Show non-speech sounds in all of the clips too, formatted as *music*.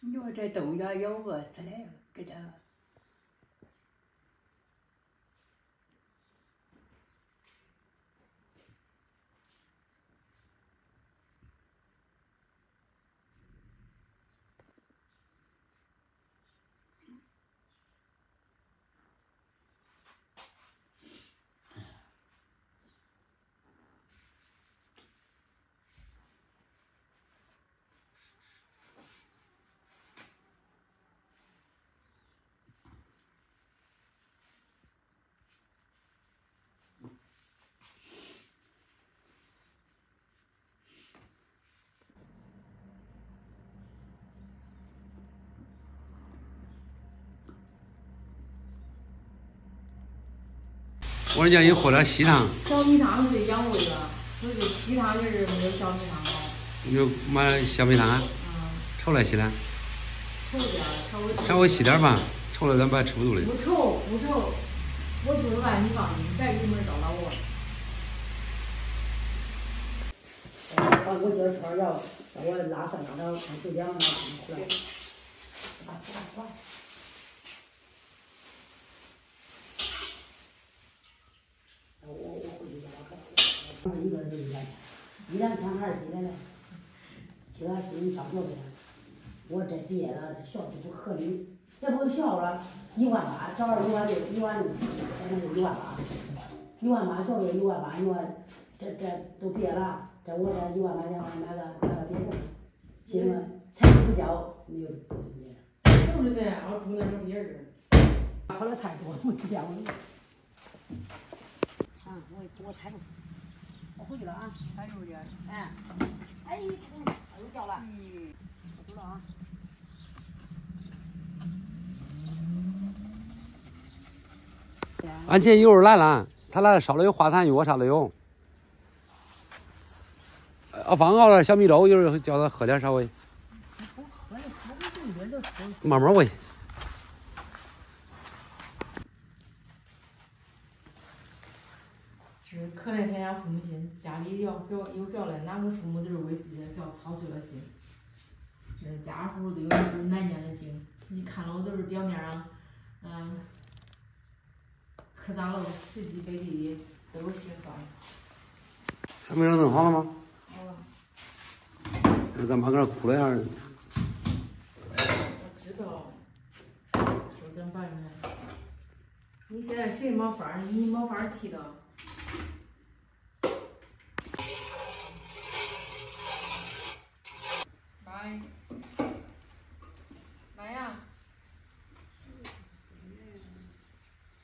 你说这东家有个我说叫你喝点稀汤，小米汤是养胃的，不是稀汤就是没有小米汤好。你就买小米汤，嗯，稠了稀了，稠点儿，稍微稍微稀点吧，稠了咱把它吃不住的。不稠不稠，我做的饭你放心，别给你们找到我。把我今儿天要让我拉饭拉到看九点了，回来。快快快！我我回去把它看，一个就一两千，一两千还是低点嘞，其他心差不多的。我这毕业了，这校费不合理，这不校了，一万八，早上一万六，一万六七，现在是一万八，一万八学费一万八，一万，这这都毕业了，这我这一万块钱我买个买个别墅，新闻才不交，没有不别的。不是的，俺住那是别人。喝了太多，我这样我。啊，我我太多，我回去了啊，踩住点，哎，哎，又掉了，我走了啊。俺姐一会儿来了，她来烧了有化痰药啥的有。啊，放熬了小米粥，一会儿叫他喝点稍微。慢慢喂。是可怜天下父母心，家里要小有小的，哪个父母都是为自己的小操碎了心。这家家户户都有难念的经，你看了都是表面上，嗯，客栈楼随机背地里，都有心酸。小米粥弄好了吗？好了，那咱妈搁那哭了一下。我知道，说怎么办呢？你现在谁没法儿，你没法儿提的。妈，妈呀！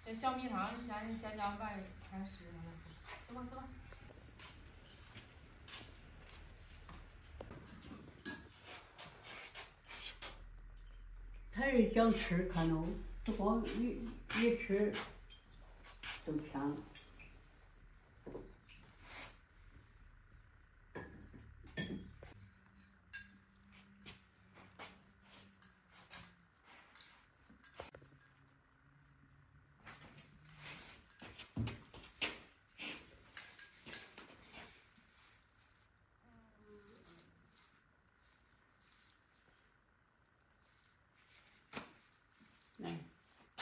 这小米汤先先叫饭先试试看，走吧走吧。他是想吃，看着不光一一吃都香。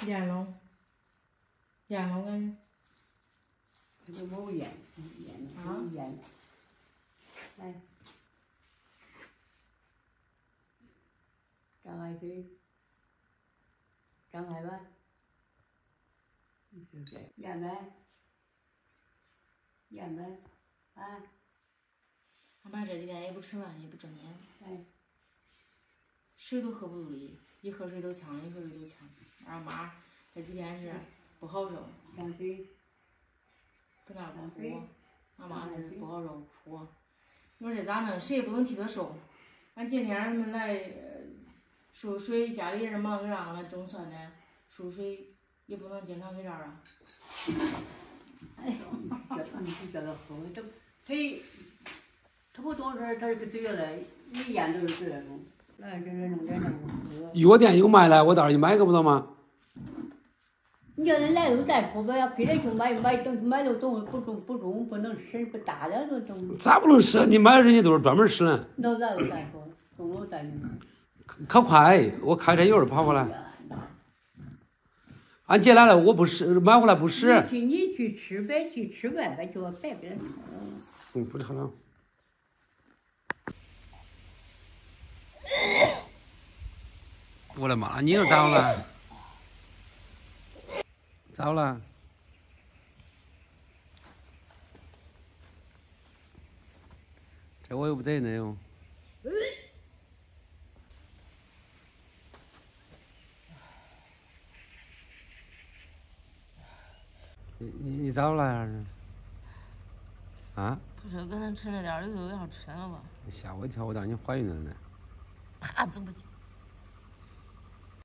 盐喽，盐喽，俺这都没有盐，盐啊没有盐。来，张开嘴，张开吧。就这盐没？盐没？啊，俺爸这几天也不吃饭，也不睁眼，来，水都喝不住的，一喝水都呛，一喝水都呛。俺妈这几天是不好受，张嘴，搁那儿哭，俺妈是不好受哭。你说这咋弄？谁也不能替她受。俺今天俺们来呃输水，家里人忙着让俺种蒜呢，输水也不能经常给这儿啊。哎，这你就叫他喝，这他他不懂事儿，他这个嘴要来，一咽都是这种。药 *laughs* 店有卖的，我到时候你买个不得吗？你叫人来说吧，要非得去买买东买的东西不中不中不能吃不大点的东西，咋不能吃？你买人家都是专门吃的。那咱再说，中午再去买。可快，我开车一会儿跑过来。俺姐来了，我不使，买回来不使。你去你去吃呗，去吃外边去，别别吵。嗯，不吵了。我的妈！你又咋了？咋了？这我又不得那哟。你你你咋了呀？啊？不是，刚才吃那点儿里头要吃了吧？吓我一跳，我当你怀孕了呢。怕走不去。